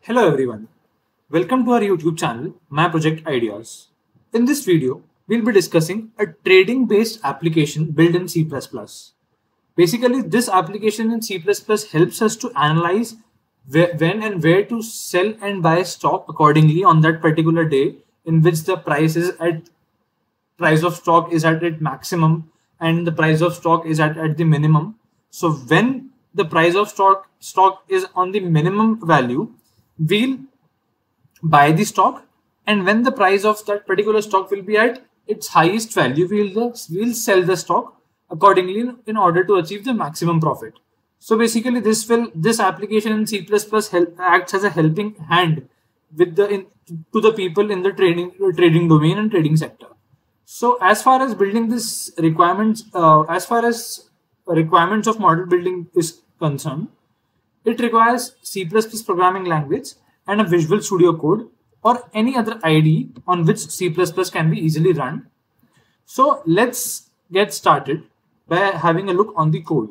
Hello everyone. Welcome to our YouTube channel, My Project Ideas. In this video, we'll be discussing a trading based application built in C++. Basically, this application in C++ helps us to analyze when and where to sell and buy stock accordingly on that particular day in which the price is at price of stock is at its maximum and the price of stock is at, at the minimum. So when the price of stock stock is on the minimum value, we'll buy the stock and when the price of that particular stock will be at its highest value, we'll, we'll sell the stock accordingly in order to achieve the maximum profit. So basically, this will this application in C++ help, acts as a helping hand with the in, to the people in the trading trading domain and trading sector. So as far as building this requirements, uh, as far as requirements of model building is concerned, it requires C++ programming language and a Visual Studio Code or any other IDE on which C++ can be easily run. So let's get started by having a look on the code.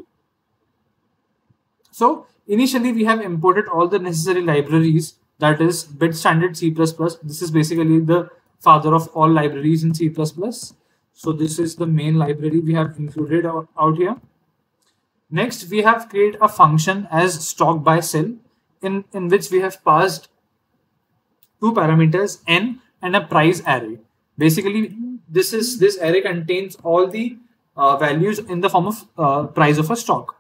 So initially we have imported all the necessary libraries that is bit standard C++. This is basically the father of all libraries in C++. So this is the main library we have included out, here. Next, we have created a function as stock buy sell in, in which we have passed two parameters n and a price array. Basically, this is this array contains all the uh, values in the form of uh, price of a stock.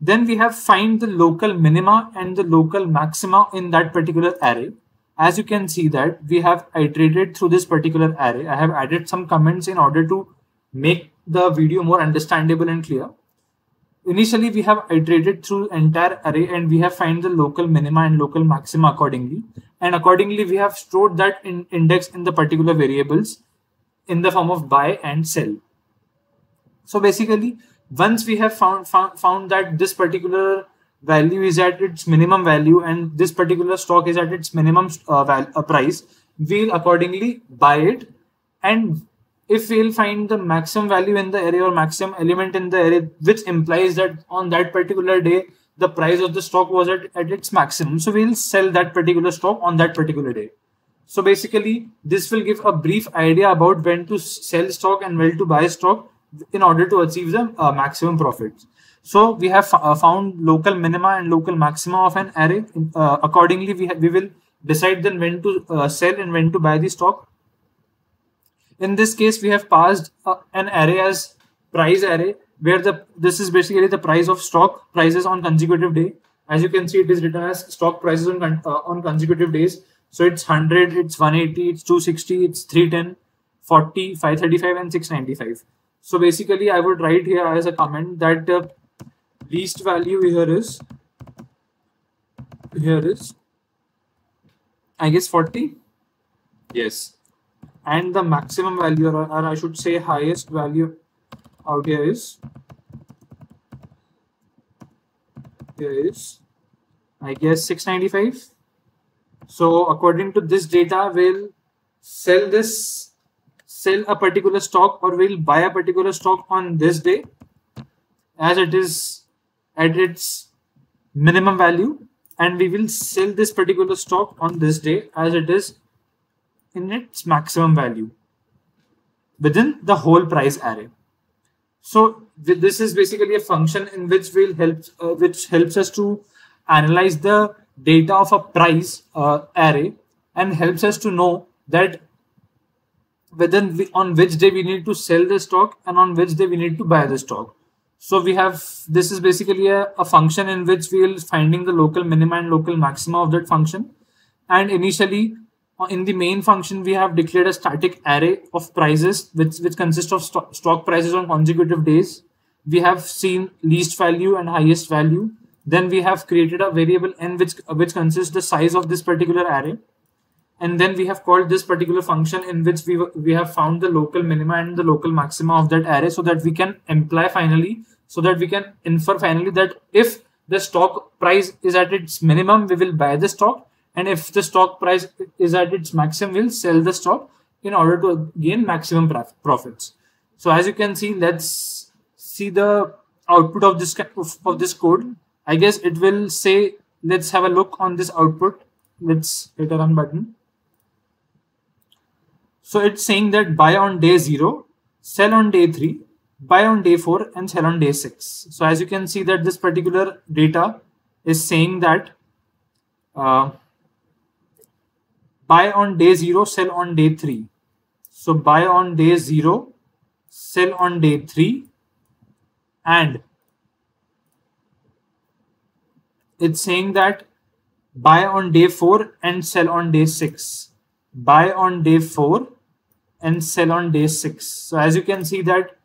Then we have find the local minima and the local maxima in that particular array. As you can see that we have iterated through this particular array. I have added some comments in order to make the video more understandable and clear. Initially, we have iterated through entire array and we have find the local minima and local maxima accordingly. And accordingly, we have stored that in index in the particular variables in the form of buy and sell. So basically, once we have found, found, found that this particular value is at its minimum value and this particular stock is at its minimum uh, uh, price, we'll accordingly buy it. And if we'll find the maximum value in the array or maximum element in the array, which implies that on that particular day, the price of the stock was at, at its maximum. So we'll sell that particular stock on that particular day. So basically, this will give a brief idea about when to sell stock and when to buy stock in order to achieve the uh, maximum profits. So we have uh, found local minima and local maxima of an array. Uh, accordingly, we, we will decide then when to uh, sell and when to buy the stock. In this case, we have passed uh, an array as price array where the this is basically the price of stock prices on consecutive day. As you can see, it is written as stock prices on, uh, on consecutive days. So it's 100, it's 180, it's 260, it's 310, 40, 535 and 695. So basically, I would write here as a comment that the least value here is here is I guess 40. Yes. And the maximum value, or, or I should say highest value out here is here is I guess 695. So according to this data, we'll sell this sell a particular stock or we'll buy a particular stock on this day as it is at its minimum value and we will sell this particular stock on this day as it is in its maximum value within the whole price array so this is basically a function in which will help uh, which helps us to analyze the data of a price uh, array and helps us to know that we, on which day we need to sell the stock and on which day we need to buy the stock. So we have this is basically a, a function in which we will finding the local minima and local maxima of that function. And initially uh, in the main function we have declared a static array of prices which which consists of st stock prices on consecutive days. We have seen least value and highest value. Then we have created a variable n which which consists the size of this particular array and then we have called this particular function in which we we have found the local minima and the local maxima of that array so that we can imply finally so that we can infer finally that if the stock price is at its minimum we will buy the stock and if the stock price is at its maximum we'll sell the stock in order to gain maximum profits so as you can see let's see the output of this of this code, I guess it will say, let's have a look on this output. Let's hit a run button. So it's saying that buy on day zero, sell on day three, buy on day four, and sell on day six. So as you can see that this particular data is saying that uh, buy on day zero, sell on day three. So buy on day zero, sell on day three, and it's saying that buy on day four and sell on day six. Buy on day four and sell on day six. So as you can see that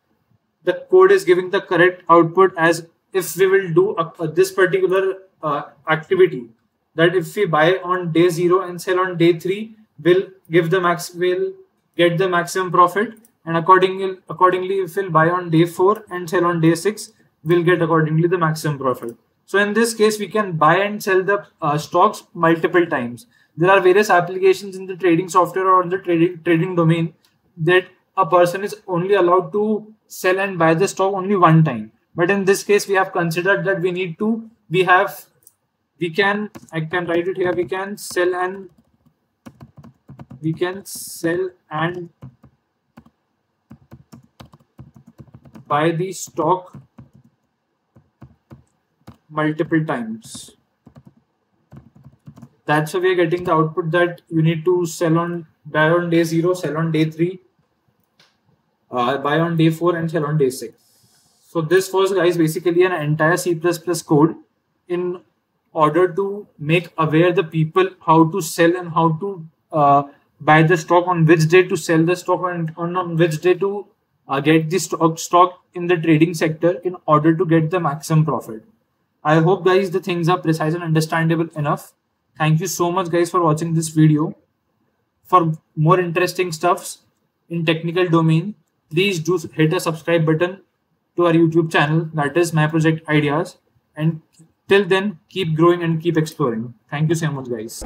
the code is giving the correct output as if we will do a, a, this particular uh, activity. That if we buy on day zero and sell on day three, will give the max will get the maximum profit. And accordingly accordingly if we'll buy on day four and sell on day six we'll get accordingly the maximum profit. So in this case we can buy and sell the uh, stocks multiple times. There are various applications in the trading software or in the trading trading domain that a person is only allowed to sell and buy the stock only one time but in this case we have considered that we need to we have we can i can write it here we can sell and we can sell and buy the stock multiple times. That's why we are getting the output that you need to sell on buy on day zero, sell on day three, uh, buy on day four, and sell on day six. So this was guys basically an entire C++ code in order to make aware the people how to sell and how to uh, buy the stock on which day to sell the stock and on, on which day to uh, get the stock, stock in the trading sector in order to get the maximum profit. I hope guys the things are precise and understandable enough. Thank you so much guys for watching this video. For more interesting stuffs in technical domain, please do hit the subscribe button to our YouTube channel that is my project ideas and till then keep growing and keep exploring. Thank you so much guys.